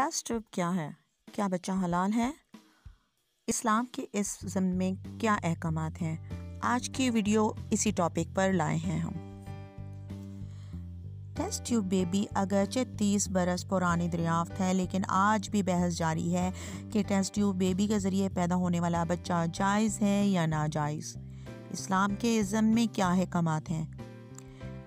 Test tube क्या है? क्या बच्चा हलाल है? इस्लाम के इस ज़म में क्या अहकाम हैं? आज की वीडियो इसी टॉपिक पर लाए हैं हम। टेस्ट ट्यूब बेबी अगरचे तीस बरस पुरानी दरियाफ्त है, लेकिन आज भी बहस जारी है कि टेस्ट ट्यूब बेबी के ज़रिए पैदा होने वाला बच्चा जायज़ है या नाजायज़? इस्लाम के इज़म में क्या अहकाम हैं?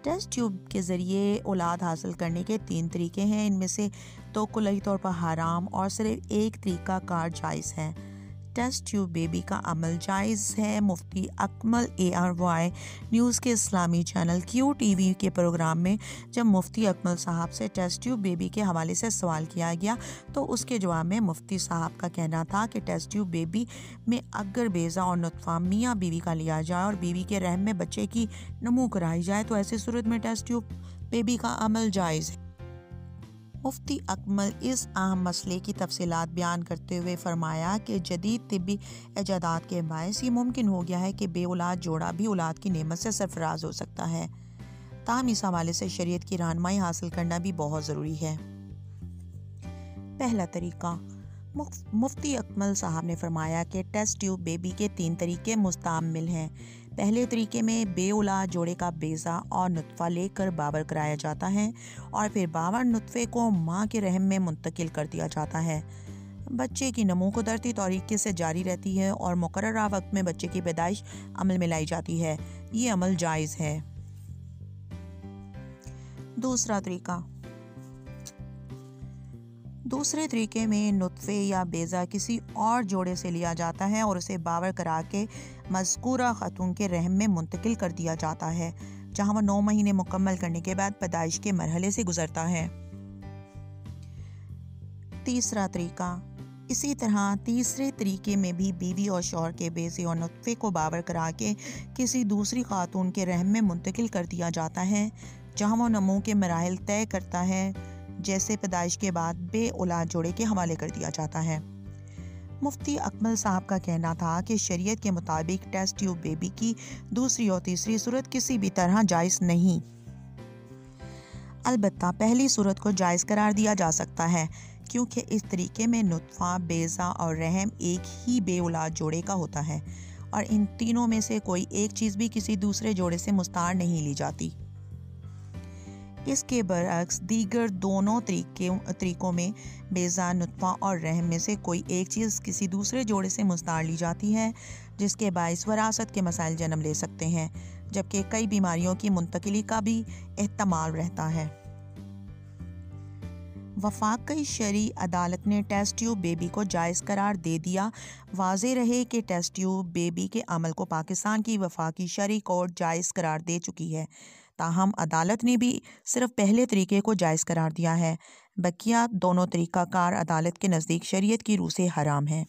टेस्ट ट्यूब के ज़रिए औलाद हासिल करने के तीन तरीके हैं। इनमें से तो कुलही तौर पर हराम और सिर्फ़ एक तरीका कार जायज़ है। टेस्ट ट्यूब बेबी का अमल जायज़ है। मुफ्ती Akmal A R Y news के इस्लामी चैनल क्यू टी वी के प्रोग्राम में जब मुफ्ती अकमल साहब से टेस्ट ट्यूब बेबी के हवाले से सवाल किया गया तो उसके जवाब में मुफ्ती साहब का कहना था कि टेस्ट ट्यूब बेबी में अगर बेज़ा और नुतफ़ा मियाँ बीवी का लिया जाए और बीवी के रहम में बच्चे की नमू कराई जाए तो ऐसी सूरत में टेस्ट ट्यूब बेबी का अमल जायज़ है। मुफ्ती अकमल इस अहम मसले की तफसीत बयान करते हुए फरमाया कि जदीद तबी ईजादात के बायस ये मुमकिन हो गया है कि बे औलाद जोड़ा भी औलाद की नेमत से सरफराज हो सकता है। ताहम इस हवाले से शरीयत की रहनमाई हासिल करना भी बहुत ज़रूरी है। पहला तरीका मुफ्ती अकमल साहब ने फरमाया कि टेस्ट ट्यूब बेबी के तीन तरीके मुस्तमिल हैं। पहले तरीके में बे औलाद जोड़े का बेज़ा और नुतफ़ा लेकर बाबर कराया जाता है और फिर बाबर नुतफ़े को माँ के रहम में मुंतकिल कर दिया जाता है। बच्चे की नमो कुदरती तरीके से जारी रहती है और मुकर वक्त में बच्चे की पैदाइश अमल में लाई जाती है। ये अमल जायज़ है। दूसरा तरीका दूसरे तरीके में नुतफ़े या बेज़ा किसी और जोड़े से लिया जाता है और उसे बावर करा के मजकूरा ख़तून के रहम में मुंतकिल कर दिया जाता है, जहाँ वह नौ महीने मुकम्मल करने के बाद पैदाइश के मरहले से गुजरता है। तीसरा तरीका, इसी तरह तीसरे तरीके में भी बीवी और शौहर के बेजे और नुतफ़े को बावर करा के किसी दूसरी खातून के रहम में मुंतकिल कर दिया जाता है, जहाँ वह नमो के मराहल तय करता है। जैसे पैदाइश के बाद बे औलाद जोड़े के हवाले कर दिया जाता है। मुफ्ती अकमल साहब का कहना था कि शरीयत के मुताबिक टेस्ट ट्यूब बेबी की दूसरी और तीसरी सूरत किसी भी तरह जायज़ नहीं। अलबत्ता पहली सूरत को जायज़ करार दिया जा सकता है, क्योंकि इस तरीके में नुतफ़ा, बेज़ा और रहम एक ही बे औलाद जोड़े का होता है, और इन तीनों में से कोई एक चीज़ भी किसी दूसरे जोड़े से मुस्तार नहीं ली जाती। इसके बरक्स दीगर दोनों तरीके, तरीक़ों में बेजान नुतफ़ा और रहम में से कोई एक चीज़ किसी दूसरे जोड़े से मुस्तार ली जाती है, जिसके बायस वरासत के मसाइल जन्म ले सकते हैं, जबकि कई बीमारियों की मुंतकली का भी अहतमाल रहता है। वफाकई शरी अदालत ने टेस्ट ट्यूब बेबी को जायज़ करार दे दिया। वाज रहे कि टेस्ट ट्यूब बेबी के अमल को पाकिस्तान की वफाकी शरी कोर्ट जायज़ करार दे चुकी है। ताहम अदालत ने भी सिर्फ़ पहले तरीके को जायज़ करार दिया है बकिया दोनों तरीक़ाकार अदालत के नज़दीक शरीयत की रूह से हराम है।